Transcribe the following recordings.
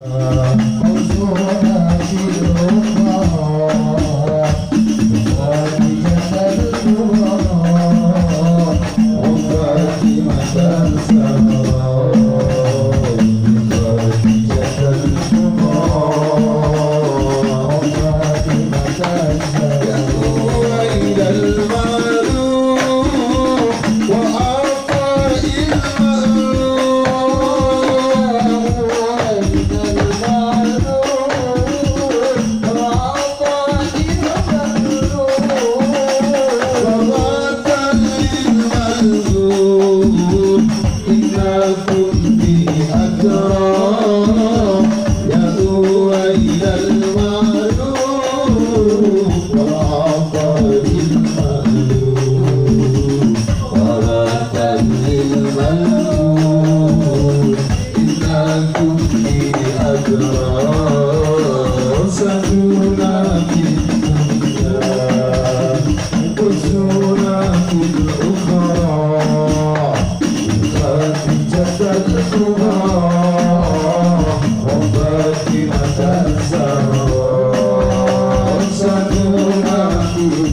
Oh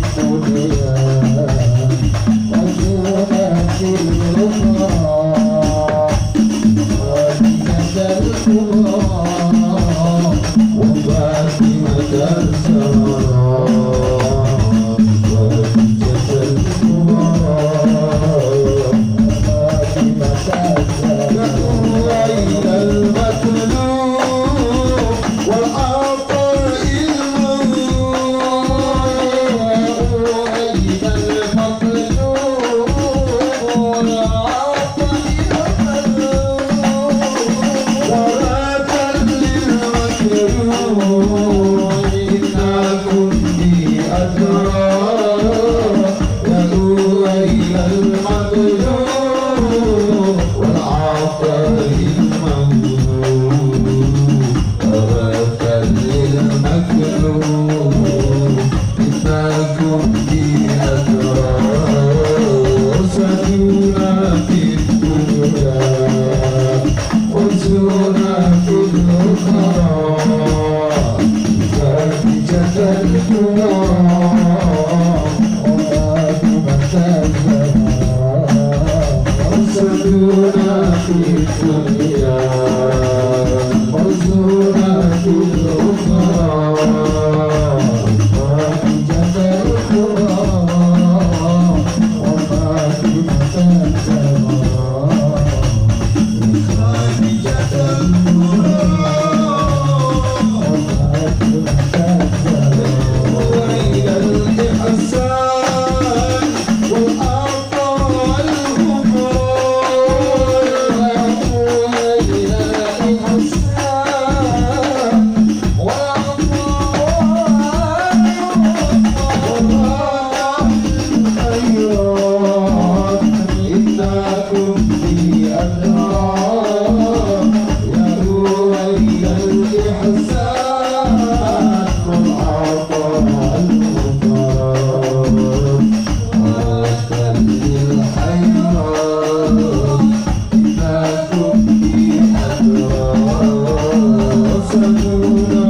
Oh, Krishna amor.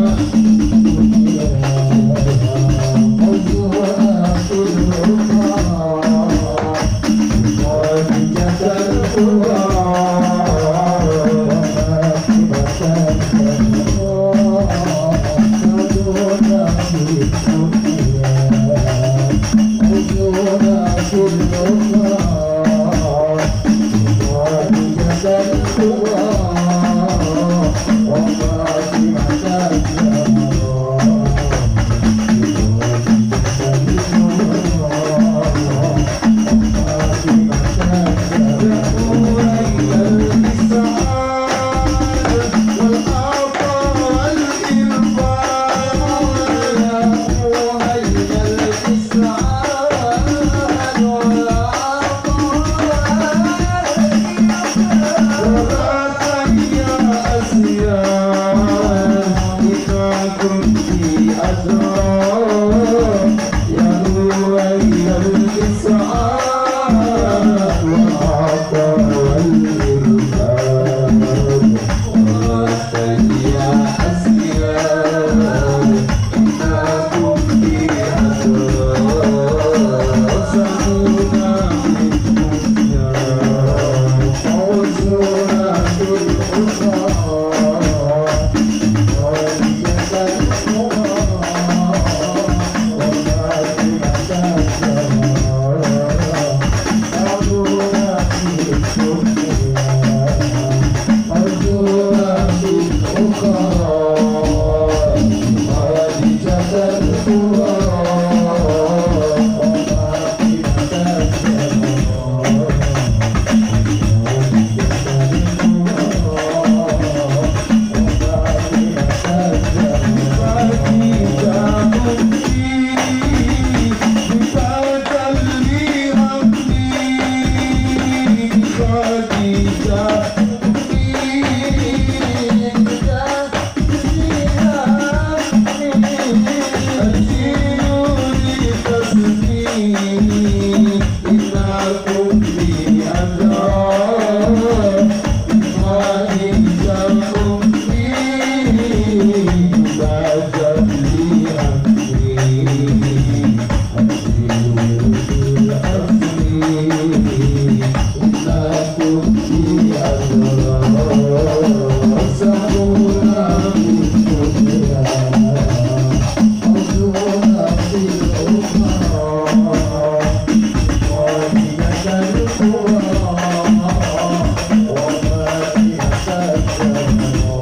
Oh,